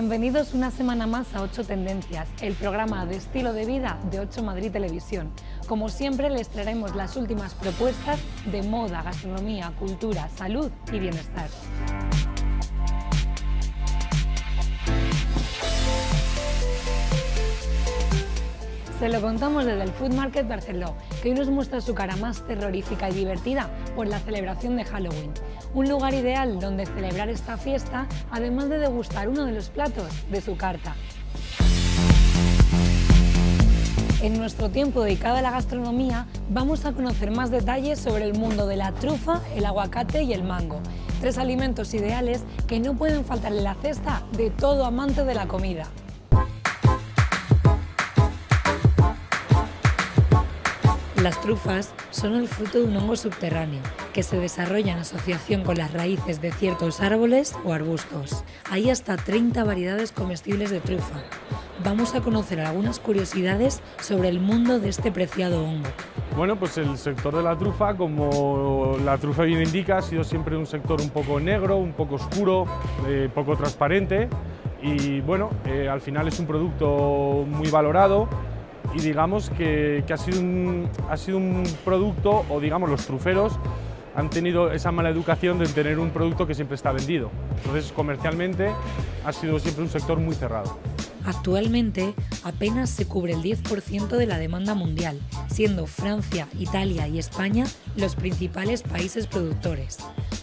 Bienvenidos una semana más a 8 Tendencias, el programa de estilo de vida de 8 Madrid Televisión. Como siempre les traeremos las últimas propuestas de moda, gastronomía, cultura, salud y bienestar. Se lo contamos desde el Food Market Barceló, que hoy nos muestra su cara más terrorífica y divertida por la celebración de Halloween. Un lugar ideal donde celebrar esta fiesta, además de degustar uno de los platos de su carta. En nuestro tiempo dedicado a la gastronomía, vamos a conocer más detalles sobre el mundo de la trufa, el aguacate y el mango. Tres alimentos ideales que no pueden faltar en la cesta de todo amante de la comida. Las trufas son el fruto de un hongo subterráneo que se desarrolla en asociación con las raíces de ciertos árboles o arbustos. Hay hasta 30 variedades comestibles de trufa. Vamos a conocer algunas curiosidades sobre el mundo de este preciado hongo. Bueno, pues el sector de la trufa, como la trufa bien indica, ha sido siempre un sector un poco negro, un poco oscuro, eh, poco transparente y bueno, eh, al final es un producto muy valorado y digamos que, ha, sido un, ha sido un producto, o digamos los truferos, han tenido esa mala educación de tener un producto que siempre está vendido. Entonces, comercialmente ha sido siempre un sector muy cerrado. Actualmente apenas se cubre el 10% de la demanda mundial, siendo Francia, Italia y España los principales países productores.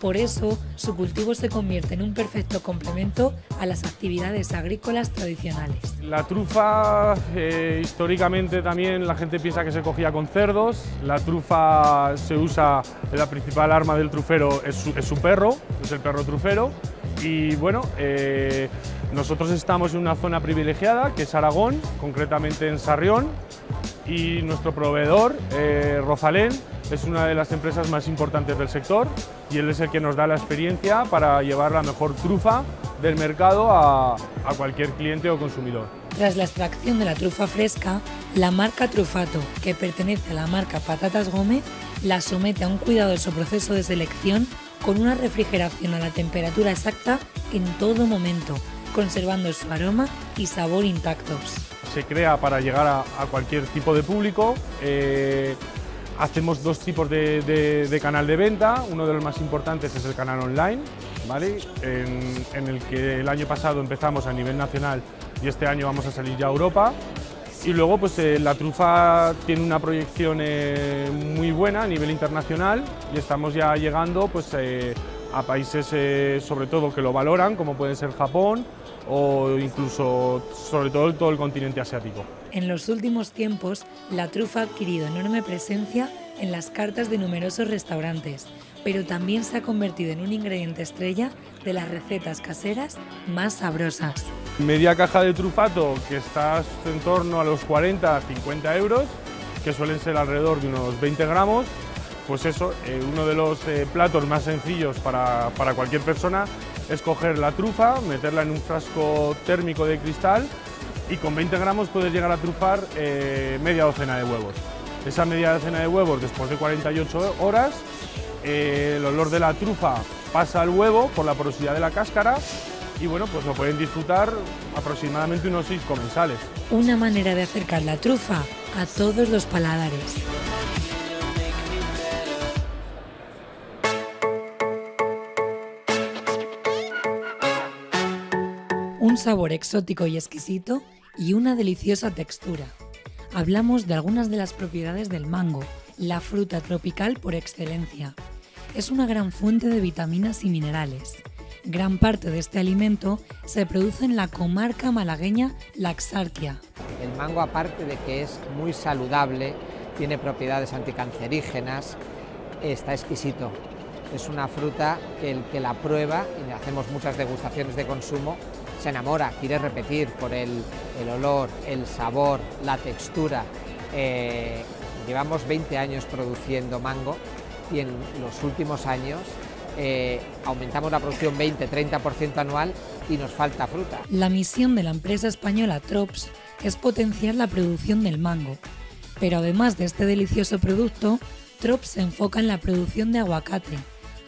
Por eso, su cultivo se convierte en un perfecto complemento a las actividades agrícolas tradicionales. La trufa, eh, históricamente también la gente piensa que se cogía con cerdos. La trufa se usa, la principal arma del trufero es su, perro, es el perro trufero. Y bueno, eh, nosotros estamos en una zona privilegiada, que es Aragón, concretamente en Sarrión, y nuestro proveedor, eh, Rosalén, es una de las empresas más importantes del sector y él es el que nos da la experiencia para llevar la mejor trufa del mercado a, a cualquier cliente o consumidor. Tras la extracción de la trufa fresca, la marca Trufato, que pertenece a la marca Patatas Gómez, la somete a un cuidadoso proceso de selección con una refrigeración a la temperatura exacta en todo momento, conservando su aroma y sabor intactos. Se crea para llegar a, cualquier tipo de público. Eh, hacemos dos tipos de, canal de venta. Uno de los más importantes es el canal online, ¿vale? en, el que el año pasado empezamos a nivel nacional y este año vamos a salir ya a Europa. Y luego pues eh, la trufa tiene una proyección eh, muy buena a nivel internacional y estamos ya llegando pues, a países sobre todo que lo valoran, como pueden ser Japón, o incluso sobre todo todo el continente asiático. En los últimos tiempos, la trufa ha adquirido enorme presencia en las cartas de numerosos restaurantes, pero también se ha convertido en un ingrediente estrella de las recetas caseras más sabrosas. Media caja de trufato que está en torno a los 40-50 euros, que suelen ser alrededor de unos 20 gramos, pues eso, eh, uno de los eh, platos más sencillos para, para cualquier persona es coger la trufa, meterla en un frasco térmico de cristal y con 20 gramos puedes llegar a trufar eh, media docena de huevos. Esa media docena de huevos, después de 48 horas, el olor de la trufa pasa al huevo por la porosidad de la cáscara y bueno, pues lo pueden disfrutar aproximadamente unos 6 comensales. Una manera de acercar la trufa a todos los paladares. Sabor exótico y exquisito y una deliciosa textura. Hablamos de algunas de las propiedades del mango, la fruta tropical por excelencia. Es una gran fuente de vitaminas y minerales. Gran parte de este alimento se produce en la comarca malagueña Laxarquia. El mango, aparte de que es muy saludable, tiene propiedades anticancerígenas, está exquisito. Es una fruta que el que la prueba, y hacemos muchas degustaciones de consumo, se enamora, quiere repetir por el, olor, el sabor, la textura. Eh, llevamos 20 años produciendo mango y en los últimos años eh, aumentamos la producción 20-30% anual y nos falta fruta. La misión de la empresa española Trops es potenciar la producción del mango. Pero además de este delicioso producto, Trops se enfoca en la producción de aguacate,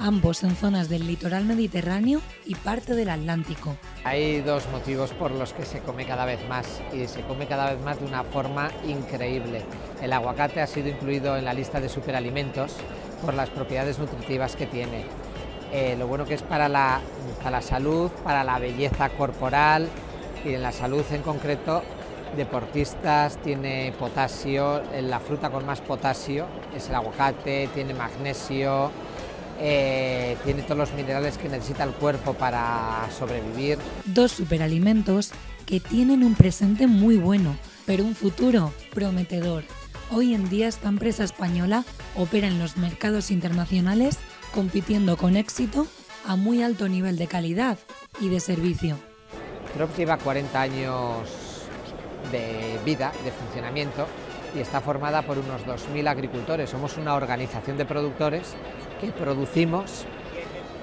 ambos en zonas del litoral mediterráneo y parte del Atlántico. Hay dos motivos por los que se come cada vez más y se come cada vez más de una forma increíble. El aguacate ha sido incluido en la lista de superalimentos por las propiedades nutritivas que tiene. Eh, lo bueno que es para la, para la salud, para la belleza corporal y en la salud en concreto deportistas, tiene potasio, la fruta con más potasio es el aguacate, tiene magnesio, eh, tiene todos los minerales que necesita el cuerpo para sobrevivir. Dos superalimentos que tienen un presente muy bueno, pero un futuro prometedor. Hoy en día esta empresa española opera en los mercados internacionales compitiendo con éxito a muy alto nivel de calidad y de servicio. Que lleva 40 años de vida, de funcionamiento, y está formada por unos 2.000 agricultores. Somos una organización de productores que producimos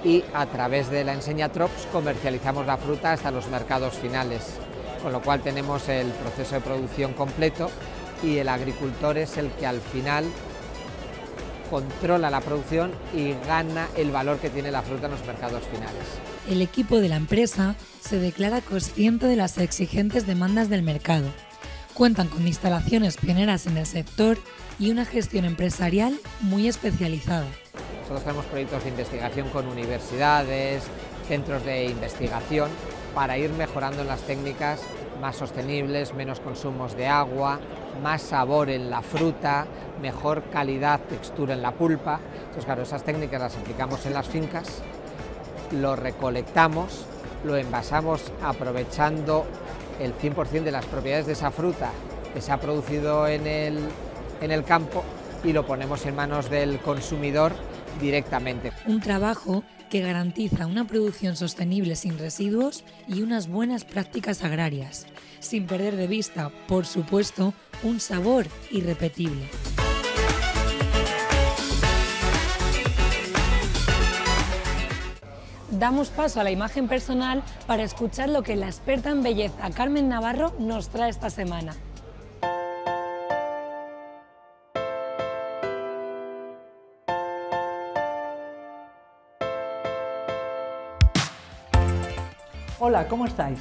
y a través de la enseña Trops comercializamos la fruta hasta los mercados finales, con lo cual tenemos el proceso de producción completo y el agricultor es el que al final controla la producción y gana el valor que tiene la fruta en los mercados finales. El equipo de la empresa se declara consciente de las exigentes demandas del mercado. Cuentan con instalaciones pioneras en el sector y una gestión empresarial muy especializada. Nosotros tenemos proyectos de investigación con universidades, centros de investigación, para ir mejorando en las técnicas más sostenibles, menos consumos de agua, más sabor en la fruta, mejor calidad, textura en la pulpa. Entonces, claro, esas técnicas las aplicamos en las fincas, lo recolectamos, lo envasamos aprovechando el 100% de las propiedades de esa fruta que se ha producido en el, en el campo y lo ponemos en manos del consumidor directamente. Un trabajo que garantiza una producción sostenible sin residuos y unas buenas prácticas agrarias, sin perder de vista, por supuesto, un sabor irrepetible. Damos paso a la imagen personal para escuchar lo que la experta en belleza Carmen Navarro nos trae esta semana. Hola, ¿cómo estáis?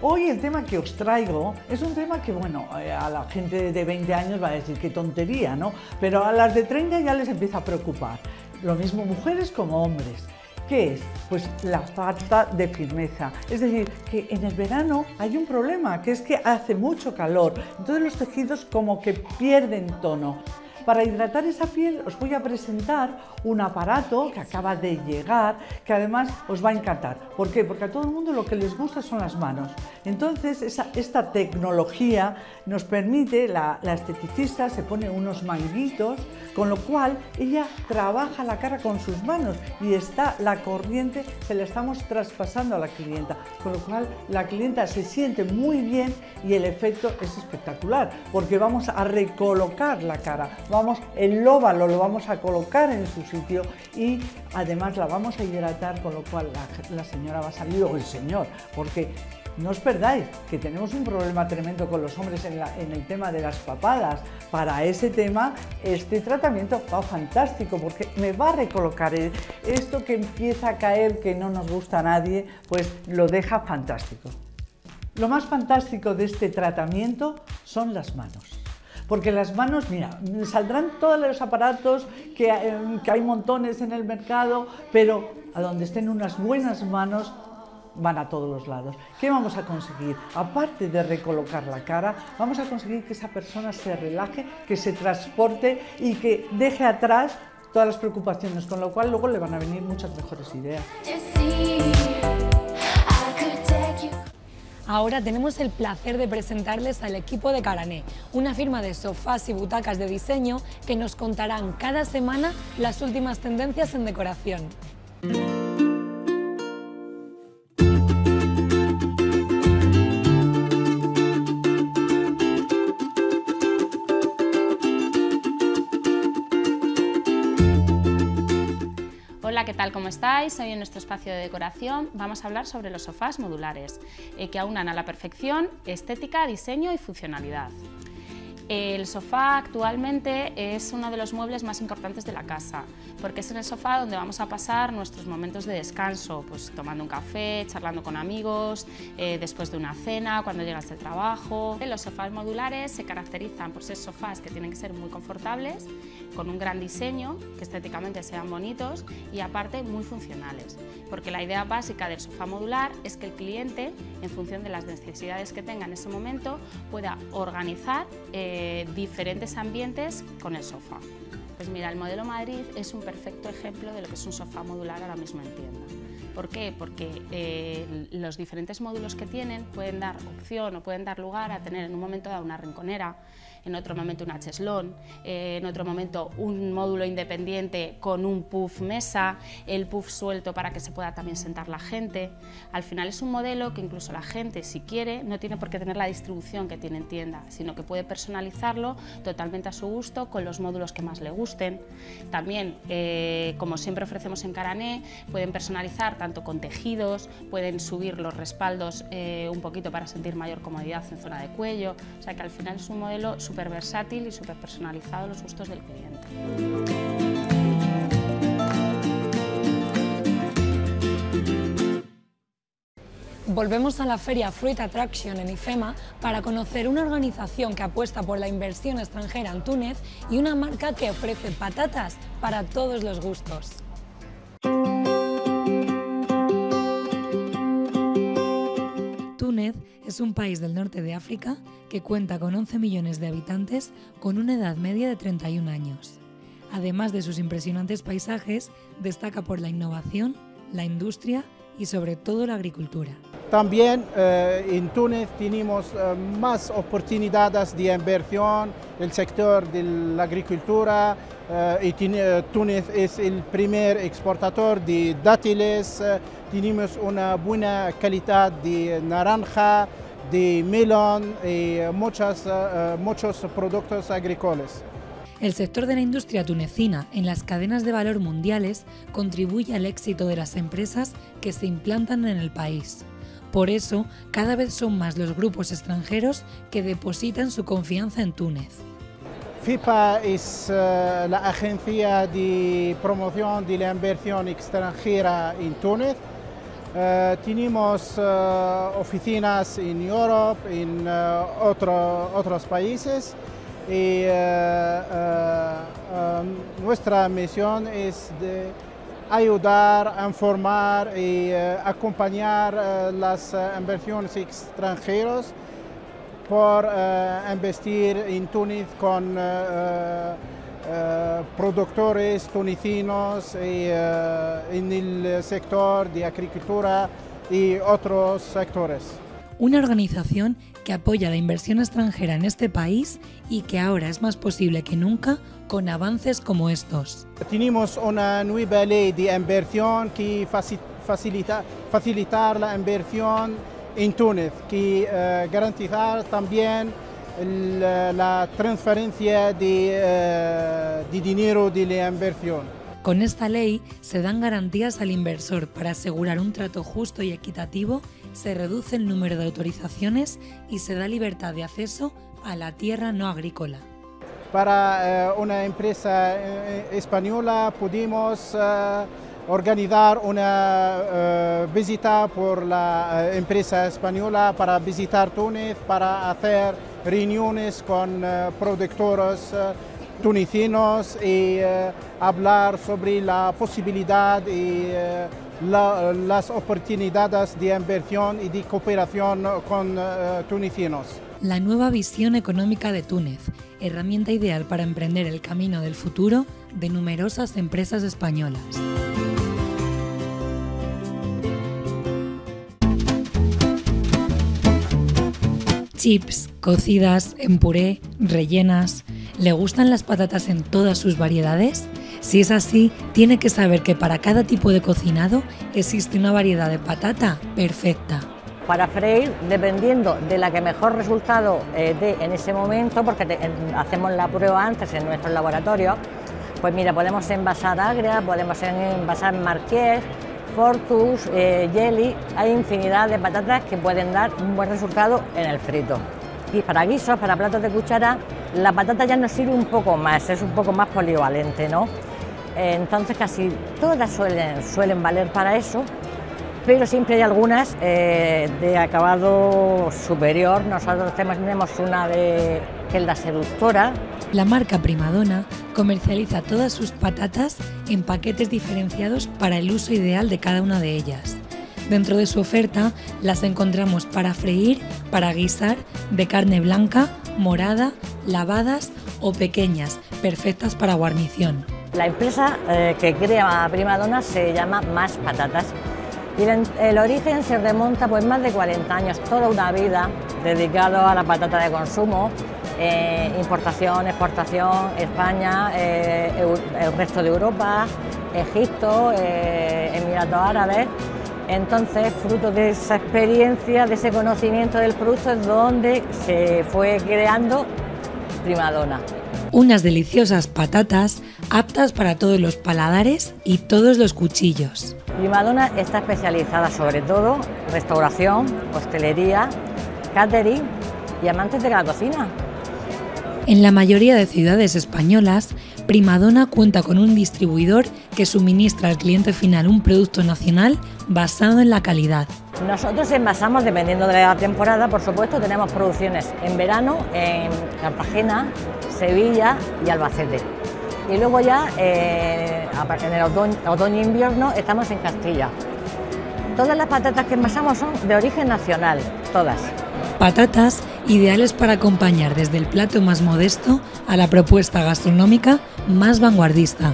Hoy el tema que os traigo es un tema que, bueno, eh, a la gente de 20 años va a decir qué tontería, ¿no? Pero a las de 30 ya les empieza a preocupar. Lo mismo mujeres como hombres. ¿Qué es? Pues la falta de firmeza. Es decir, que en el verano hay un problema, que es que hace mucho calor. Entonces los tejidos como que pierden tono. Para hidratar esa piel os voy a presentar un aparato que acaba de llegar, que además os va a encantar. ¿Por qué? Porque a todo el mundo lo que les gusta son las manos. Entonces esta tecnología nos permite, la, esteticista se pone unos manguitos, con lo cual ella trabaja la cara con sus manos y está la corriente, se la estamos traspasando a la clienta, con lo cual la clienta se siente muy bien y el efecto es espectacular, porque vamos a recolocar la cara, vamos, el óvalo lo vamos a colocar en su sitio y además la vamos a hidratar, con lo cual la, señora va a salir, o el señor, porque no os perdáis que tenemos un problema tremendo con los hombres en, en, el tema de las papadas. Para ese tema, este tratamiento va fantástico porque me va a recolocar esto que empieza a caer, que no nos gusta a nadie, pues lo deja fantástico. Lo más fantástico de este tratamiento son las manos. Porque las manos, mira, saldrán todos los aparatos que, eh, que hay montones en el mercado, pero a donde estén unas buenas manos van a todos los lados. ¿Qué vamos a conseguir? Aparte de recolocar la cara, vamos a conseguir que esa persona se relaje, que se transporte y que deje atrás todas las preocupaciones, con lo cual luego le van a venir muchas mejores ideas. Ahora tenemos el placer de presentarles al equipo de Carané, una firma de sofás y butacas de diseño que nos contarán cada semana las últimas tendencias en decoración. ¿Qué tal? ¿Cómo estáis? Hoy en nuestro espacio de decoración vamos a hablar sobre los sofás modulares, eh, que aunan a la perfección estética, diseño y funcionalidad. El sofá actualmente es uno de los muebles más importantes de la casa, porque es en el sofá donde vamos a pasar nuestros momentos de descanso, pues tomando un café, charlando con amigos, eh, después de una cena, cuando llegas del trabajo. Los sofás modulares se caracterizan por ser sofás que tienen que ser muy confortables, con un gran diseño, que estéticamente sean bonitos y aparte muy funcionales, porque la idea básica del sofá modular es que el cliente, en función de las necesidades que tenga en ese momento, pueda organizar eh, eh, diferentes ambientes con el sofá. Pues mira, el modelo Madrid es un perfecto ejemplo de lo que es un sofá modular ahora mismo en tienda. ¿Por qué? Porque eh, los diferentes módulos que tienen pueden dar opción o pueden dar lugar a tener en un momento dado una rinconera, en otro momento una cheslón, eh, en otro momento un módulo independiente con un puff mesa, el puff suelto para que se pueda también sentar la gente. Al final es un modelo que incluso la gente, si quiere, no tiene por qué tener la distribución que tiene en tienda, sino que puede personalizarlo totalmente a su gusto con los módulos que más le gusten. También, eh, como siempre ofrecemos en Carané, pueden personalizar tanto con tejidos, pueden subir los respaldos eh, un poquito para sentir mayor comodidad en zona de cuello, o sea que al final es un modelo súper versátil y súper personalizado a los gustos del cliente. Volvemos a la feria Fruit Attraction en IFEMA para conocer una organización que apuesta por la inversión extranjera en Túnez y una marca que ofrece patatas para todos los gustos. Es un país del norte de África que cuenta con 11 millones de habitantes con una edad media de 31 años. Además de sus impresionantes paisajes, destaca por la innovación, la industria y sobre todo la agricultura. También eh, en Túnez tenemos eh, más oportunidades de inversión en el sector de la agricultura. Eh, Túnez es el primer exportador de dátiles. tenemos una buena calidad de naranja, de melón y muchas, muchos productos agrícolas. El sector de la industria tunecina en las cadenas de valor mundiales contribuye al éxito de las empresas que se implantan en el país. Por eso, cada vez son más los grupos extranjeros que depositan su confianza en Túnez. FIPA es eh, la agencia de promoción de la inversión extranjera en Túnez. Eh, tenemos eh, oficinas en Europa, en otros países y nuestra misión es de ayudar informar y eh, acompañar eh, las eh, inversiones extranjeras por investir en Túnez con productores tunecinos y, en el sector de agricultura y otros sectores. Una organización que apoya la inversión extranjera en este país y que ahora es más posible que nunca con avances como estos. Tenemos una nueva ley de inversión que facilita facilitar la inversión en Túnez, que eh, garantizar también la transferencia de, eh, de dinero de la inversión. Con esta ley se dan garantías al inversor para asegurar un trato justo y equitativo, se reduce el número de autorizaciones y se da libertad de acceso a la tierra no agrícola para eh, una empresa eh, española pudimos eh, organizar una visita por la empresa española para visitar Túnez, para hacer reuniones con productores tunecinos y hablar sobre la posibilidad y las oportunidades de inversión y de cooperación con tunecinos. La nueva visión económica de Túnez herramienta ideal para emprender el camino del futuro de numerosas empresas españolas. Chips, cocidas, en puré, rellenas. ¿Le gustan las patatas en todas sus variedades? Si es así, tiene que saber que para cada tipo de cocinado existe una variedad de patata perfecta para freír dependiendo de la que mejor resultado eh, dé en ese momento, porque hacemos la prueba antes en nuestros laboratorios, pues mira, podemos envasar agria, podemos envasar marqués, fortus, eh, jelly, hay infinidad de patatas que pueden dar un buen resultado en el frito. Y para guisos, para platos de cuchara, la patata ya nos sirve un poco más, es un poco más polivalente, ¿no? Entonces casi todas suelen, suelen valer para eso, pero siempre hay algunas eh, de acabado superior. Nosotros tenemos una de la seductora. La marca Primadona comercializa todas sus patatas en paquetes diferenciados para el uso ideal de cada una de ellas. Dentro de su oferta las encontramos para freír, para guisar, de carne blanca, morada, lavadas o pequeñas, perfectas para guarnición. La empresa eh, que crea Primadona se llama Más Patatas y el, origen se remonta pues más de 40 años, toda una vida dedicado a la patata de consumo, eh, importación, exportación, España, eh, el resto de Europa, Egipto, Emiratos Árabes. Entonces, fruto de esa experiencia, de ese conocimiento del producto, es donde se fue creando Primadona. Unas deliciosas patatas aptas para todos los paladares y todos los cuchillos. Primadona está especializada sobre todo en restauración, hostelería, catering y amantes de la cocina. En la mayoría de ciudades españolas, Primadona cuenta con un distribuidor que suministra al cliente final un producto nacional basado en la calidad. Nosotros envasamos dependiendo de la temporada, por supuesto, tenemos producciones en verano en Cartagena, Sevilla y Albacete. Y luego ya eh, en el otoño, e invierno estamos en Castilla. Todas las patatas que envasamos son de origen nacional, todas. Patatas ideales para acompañar desde el plato más modesto a la propuesta gastronómica más vanguardista.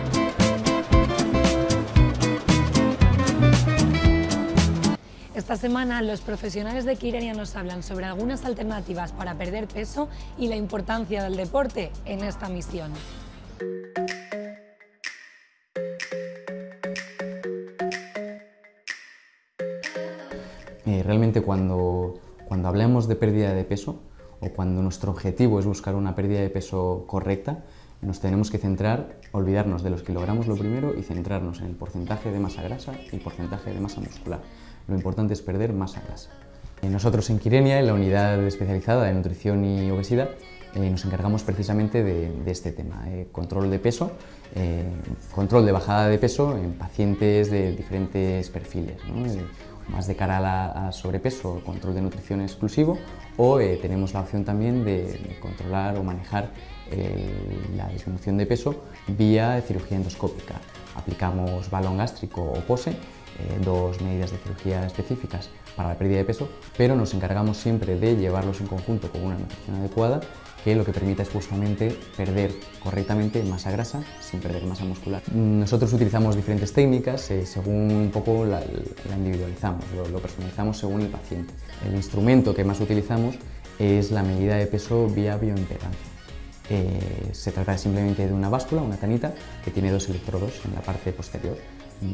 Esta semana los profesionales de Kirenia nos hablan sobre algunas alternativas para perder peso y la importancia del deporte en esta misión. Eh, realmente cuando, cuando hablamos de pérdida de peso o cuando nuestro objetivo es buscar una pérdida de peso correcta, nos tenemos que centrar, olvidarnos de los kilogramos lo primero y centrarnos en el porcentaje de masa grasa y el porcentaje de masa muscular. Lo importante es perder masa grasa. Eh, nosotros en Quirenia, en la unidad especializada de nutrición y obesidad, eh, nos encargamos precisamente de, este tema, control de peso, control de bajada de peso en pacientes de diferentes perfiles más de cara a, sobrepeso, control de nutrición exclusivo, o eh, tenemos la opción también de, controlar o manejar eh, la disminución de peso vía cirugía endoscópica. Aplicamos balón gástrico o POSE, eh, dos medidas de cirugía específicas para la pérdida de peso, pero nos encargamos siempre de llevarlos en conjunto con una nutrición adecuada que lo que permite es justamente perder correctamente masa grasa sin perder masa muscular. Nosotros utilizamos diferentes técnicas, eh, según un poco la, individualizamos, lo, personalizamos según el paciente. El instrumento que más utilizamos es la medida de peso vía bioimpedancia. Eh, se trata simplemente de una báscula, una tanita, que tiene dos electrodos en la parte posterior.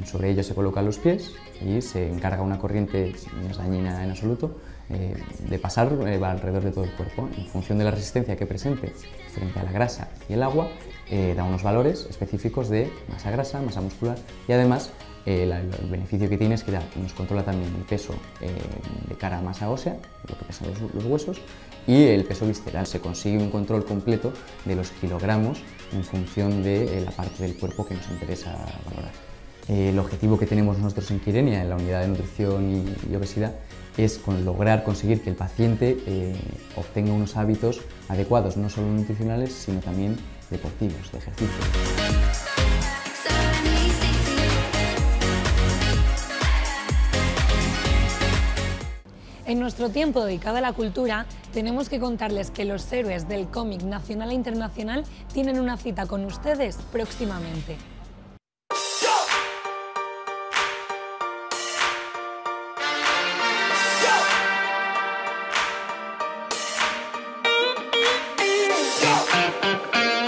Sobre ello se colocan los pies y se encarga una corriente, no es dañina en absoluto, eh, de pasar eh, alrededor de todo el cuerpo. En función de la resistencia que presente frente a la grasa y el agua, eh, da unos valores específicos de masa grasa, masa muscular y además el beneficio que tiene es que nos controla también el peso de cara a masa ósea, lo que pesan los, huesos, y el peso visceral. Se consigue un control completo de los kilogramos en función de la parte del cuerpo que nos interesa valorar. El objetivo que tenemos nosotros en Quirenia, en la unidad de nutrición y obesidad, es lograr conseguir que el paciente eh, obtenga unos hábitos adecuados, no solo nutricionales, sino también deportivos, de ejercicio. En nuestro tiempo dedicado a la cultura, tenemos que contarles que los héroes del cómic nacional e internacional tienen una cita con ustedes próximamente.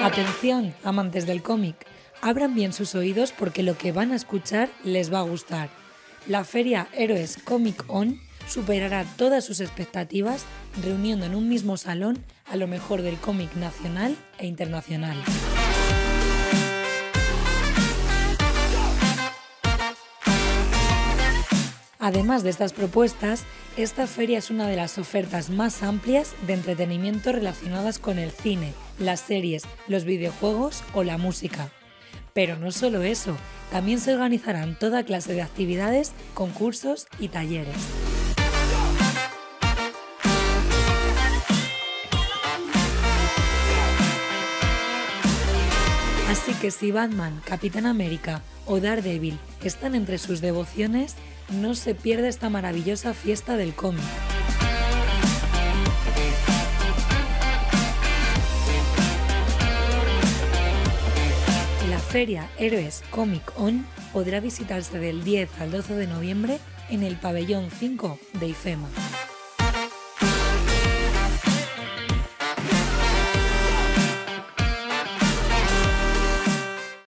Atención, amantes del cómic, abran bien sus oídos porque lo que van a escuchar les va a gustar. La feria Héroes Comic On superará todas sus expectativas reuniendo en un mismo salón a lo mejor del cómic nacional e internacional. Además de estas propuestas, esta feria es una de las ofertas más amplias de entretenimiento relacionadas con el cine, las series, los videojuegos o la música. Pero no solo eso, también se organizarán toda clase de actividades, concursos y talleres. Así que si Batman, Capitán América o Daredevil están entre sus devociones, no se pierde esta maravillosa fiesta del cómic. Feria Héroes Comic On podrá visitarse del 10 al 12 de noviembre en el pabellón 5 de IFEMA.